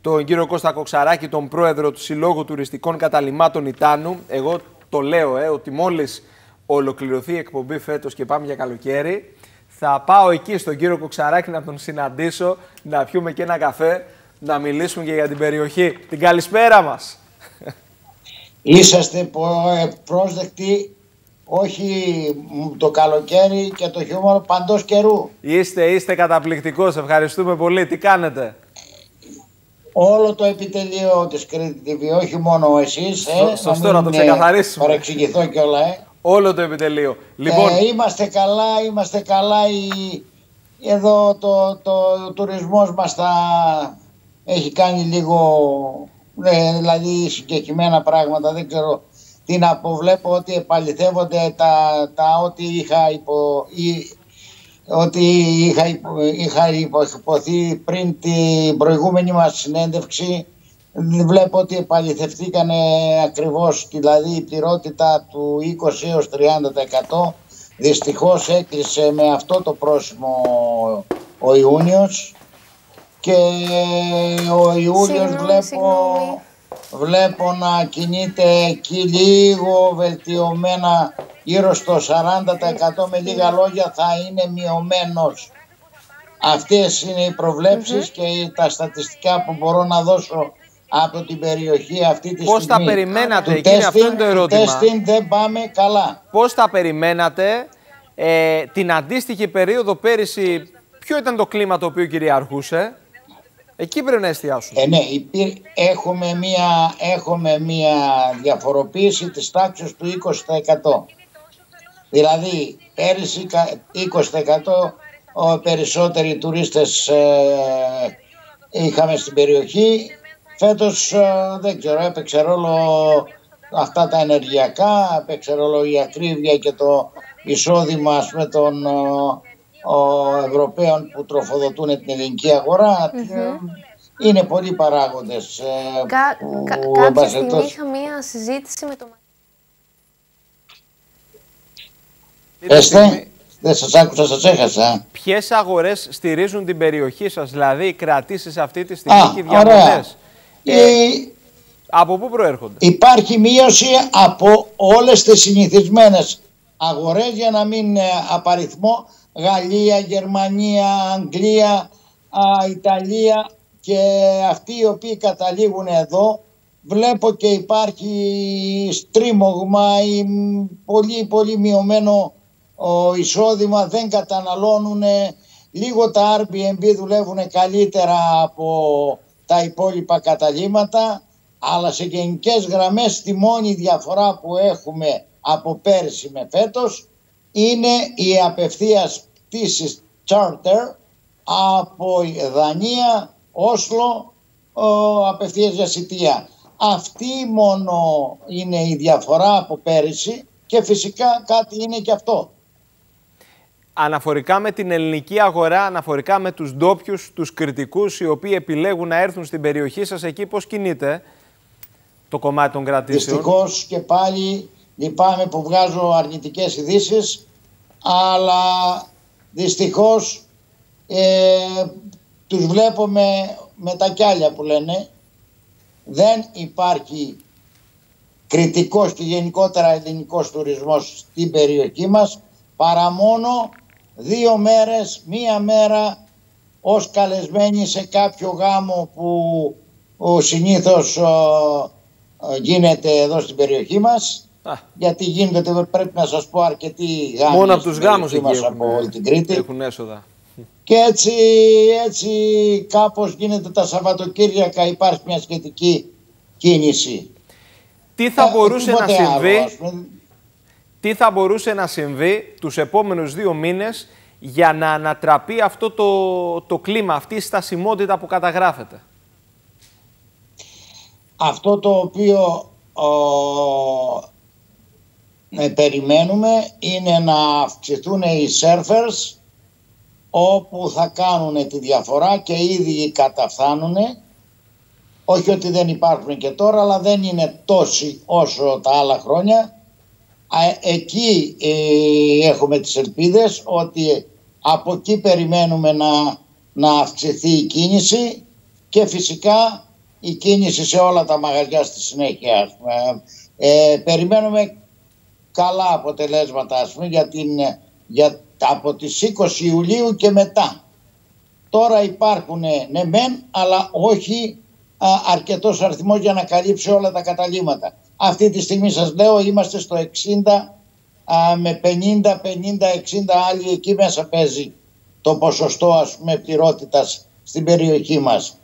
τον κύριο Κώστα Κοξαράκη, τον πρόεδρο του Συλλόγου Τουριστικών Καταλημάτων Ιτάνου. Εγώ το λέω, ε, ότι μόλις ολοκληρωθεί η εκπομπή φέτος και πάμε για καλοκαίρι, θα πάω εκεί στον κύριο Κοξαράκη να τον συναντήσω, να πιούμε και ένα καφέ, να μιλήσουμε και για την περιοχή. Την καλησπέρα μας. Είσαστε ε, πρόσδεκτοι όχι το καλοκαίρι και το χειμώνα παντός καιρού. Είστε, είστε καταπληκτικός. Ευχαριστούμε πολύ. Τι κάνετε; Όλο το επιτελείο της Κρήτη TV, όχι μόνο εσείς. Ε, Σωστό να το ξεκαθαρίσουμε. Παρεξηγηθώ κιόλα, ε. Όλο το επιτελείο. Λοιπόν... Ε, είμαστε καλά, είμαστε καλά. Η... Εδώ το, το, το τουρισμός μας θα έχει κάνει λίγο, ε, δηλαδή συγκεκριμένα πράγματα, δεν ξέρω τι να αποβλέπω ότι επαληθεύονται τα, τα ό,τι είχα υπο, ή, ότι είχα, είχα υποθεί πριν την προηγούμενη μας συνέντευξη. Βλέπω ότι επαληθευτήκανε ακριβώς δηλαδή η πληρότητα του 20 έως 30% δυστυχώς έκλεισε με αυτό το πρόσημο ο Ιούνιος. Και ο Ιούλιος βλέπω, βλέπω να κινείται εκεί λίγο βελτιωμένα γύρω στο 40% με λίγα λόγια θα είναι μειωμένος. Αυτές είναι οι προβλεψεις και τα στατιστικά που μπορώ να δώσω από την περιοχή αυτή τη Πώς στιγμή. Πώς τα περιμένατε, εκείνη αυτό είναι το ερώτημα. Τεστήν δεν πάμε καλά. Πώς τα περιμένατε ε, την αντίστοιχη περίοδο πέρυσι, ποιο ήταν το κλίμα το οποίο κυριαρχούσε; Εκεί πρέπει να εστιάσουμε. Ε, ναι, έχουμε, μία, έχουμε μία διαφοροποίηση της τάξης του 20%. Δηλαδή, πέρυσι 20% περισσότεροι τουρίστες ε, είχαμε στην περιοχή. Φέτος ε, δεν ξέρω, έπαιξε ρόλο αυτά τα ενεργειακά, έπαιξε ρόλο η ακρίβεια και το εισόδημα με των ε, ο Ευρωπαίων που τροφοδοτούν την ελληνική Είναι πολλοί παράγοντες. Ε, κα, κα, κάποια στιγμή είχα μία συζήτηση με τον Έστε, δεν σας άκουσα, σας έχασα. Ποιες αγορές στηρίζουν την περιοχή σας, δηλαδή οι κρατήσεις αυτή τη στιγμή και οι διαμονές; Ε, από πού προέρχονται; Υπάρχει μείωση από όλες τις συνηθισμένες αγορές για να μην ε, απαριθμώ Γαλλία, Γερμανία, Αγγλία, Ιταλία και αυτοί οι οποίοι καταλήγουν εδώ βλέπω και υπάρχει στρίμωγμα ή πολύ πολύ μειωμένο ο εισόδημα δεν καταναλώνουν λίγο τα Airbnb δουλεύουν καλύτερα από τα υπόλοιπα καταλήμματα αλλά σε γενικές γραμμές τη μόνη διαφορά που έχουμε από πέρσι με φέτος είναι η απευθείας πτήσεις charter από Δανία, Όσλο, απευθείας για Σιτία. Αυτή μόνο είναι η διαφορά από πέρυσι και φυσικά κάτι είναι και αυτό. Αναφορικά με την ελληνική αγορά, αναφορικά με τους ντόπιους, τους κριτικούς οι οποίοι επιλέγουν να έρθουν στην περιοχή σας εκεί, πώς κινείται το κομμάτι των κρατήσεων; Δυστυχώς και πάλι λυπάμαι που βγάζω αρνητικές ειδήσεις, αλλά δυστυχώς ε, τους βλέπω με, με τα κιάλια που λένε. Δεν υπάρχει κριτικός και γενικότερα ελληνικός τουρισμός στην περιοχή μας παρά μόνο δύο μέρες, μία μέρα ως καλεσμένοι σε κάποιο γάμο που ο συνήθως γίνεται εδώ στην περιοχή μας γιατί γίνεται, πρέπει να σας πω, αρκετοί γάμοι Μόνο από τους γάμους εκεί μας από όλη την Κρήτη. Έχουν έσοδα. Και έτσι, έτσι κάπως γίνεται τα Σαββατοκύριακα υπάρχει μια σχετική κίνηση. Τι θα ε, μπορούσε να συμβεί, τι θα μπορούσε να συμβεί τους επόμενους δύο μήνες για να ανατραπεί αυτό το, το κλίμα, αυτή η στασιμότητα που καταγράφεται. Αυτό το οποίο ε, περιμένουμε είναι να αυξηθούν οι surfers όπου θα κάνουν τη διαφορά και ήδη καταφθάνουν όχι ότι δεν υπάρχουν και τώρα αλλά δεν είναι τόσοι όσο τα άλλα χρόνια εκεί ε, έχουμε τις ελπίδες ότι από εκεί περιμένουμε να, να αυξηθεί η κίνηση και φυσικά η κίνηση σε όλα τα μαγαζιά στη συνέχεια. Ε, περιμένουμε καλά αποτελέσματα ας πούμε, για την, για, από τις 20 Ιουλίου και μετά. Τώρα υπάρχουν ναι μεν, αλλά όχι α, αρκετός αριθμός για να καλύψει όλα τα καταλήμματα. Αυτή τη στιγμή σας λέω είμαστε στο 60 α, με 50, 50, 60 άλλοι εκεί μέσα παίζει το ποσοστό ας πούμε πληρότητας στην περιοχή μας.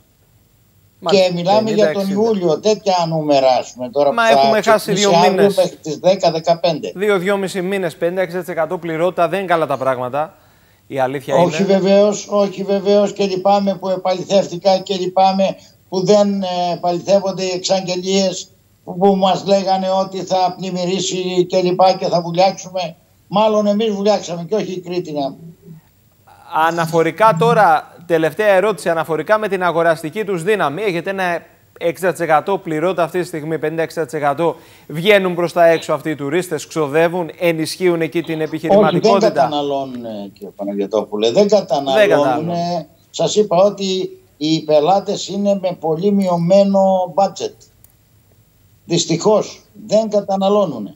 και μιλάμε για τον Ιούλιο, τέτοια νούμερα ας πούμε τώρα Μα που έχουμε χάσει δύο μήνες. Μέχρι τις 10-15. Δύο-δυόμιση μήνες, 56% πληρότητα, δεν είναι καλά τα πράγματα. Η αλήθεια όχι είναι. Βεβαίως, όχι βεβαίως και λυπάμαι που επαληθεύτηκα και λυπάμαι που δεν ε, επαληθεύονται οι εξαγγελίες που μας λέγανε ότι θα πλημμυρίσει και λοιπά και θα βουλιάξουμε. Μάλλον εμείς βουλιάξαμε και όχι η Κρήτη Αναφορικά τώρα, τελευταία ερώτηση, αναφορικά με την αγοραστική τους δύναμη. Έχετε ένα 60% πληρότητα αυτή τη στιγμή, 56% βγαίνουν προς τα έξω αυτοί οι τουρίστες, ξοδεύουν, ενισχύουν εκεί την επιχειρηματικότητα. Όχι, δεν καταναλώνουν κύριε Παναγιωτόπουλε, δεν καταναλώνουν. Σας είπα ότι οι πελάτες είναι με πολύ μειωμένο budget. Δυστυχώς δεν καταναλώνουν.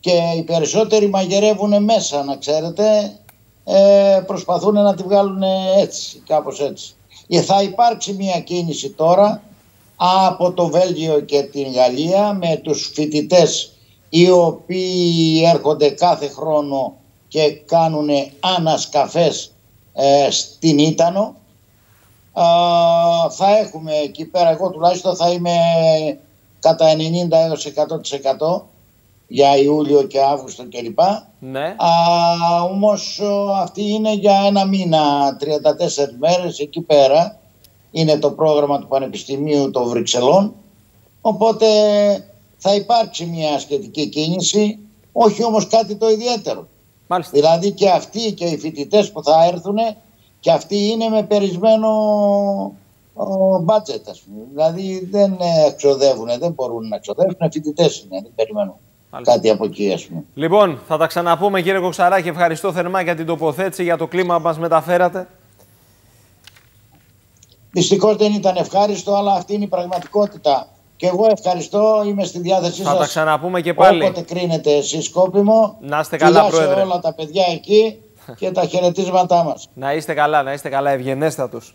Και οι περισσότεροι μαγειρεύουν μέσα, να ξέρετε, ε, προσπαθούν να τη βγάλουν έτσι, κάπως έτσι. Και θα υπάρξει μια κίνηση τώρα από το Βέλγιο και την Γαλλία με τους φοιτητές οι οποίοι έρχονται κάθε χρόνο και κάνουν ανασκαφές ε, στην Ήτανο. θα έχουμε εκεί πέρα, εγώ τουλάχιστον θα είμαι κατά 90 έως 100% για Ιούλιο και Αύγουστο κλπ. Ναι. Α, όμως αυτή είναι για ένα μήνα, 34 μέρες εκεί πέρα. Είναι το πρόγραμμα του Πανεπιστημίου των Βρυξελών. Οπότε θα υπάρξει μια σχετική κίνηση, όχι όμως κάτι το ιδιαίτερο. Μάλιστα. Δηλαδή και αυτοί και οι φοιτητές που θα έρθουν και αυτοί είναι με περισμένο μπάτζετ, ας πούμε. Δηλαδή δεν εξοδεύουν, δεν μπορούν να εξοδεύουν, φοιτητές είναι, δεν περιμένουν κάτι από εκεί, ας πούμε. Λοιπόν, θα τα ξαναπούμε κύριε Κοξαράκη. Ευχαριστώ θερμά για την τοποθέτηση, για το κλίμα που μας μεταφέρατε. Δυστυχώς δεν ήταν ευχάριστο, αλλά αυτή είναι η πραγματικότητα. Και εγώ ευχαριστώ, είμαι στη διάθεσή σα. Θα τα ξαναπούμε και πάλι. Όποτε κρίνετε εσείς σκόπιμο. Να είστε καλά, Πρόεδρε. όλα τα παιδιά εκεί και τα χαιρετίσματά μας. Να είστε καλά, να είστε καλά, ευγενέστατος.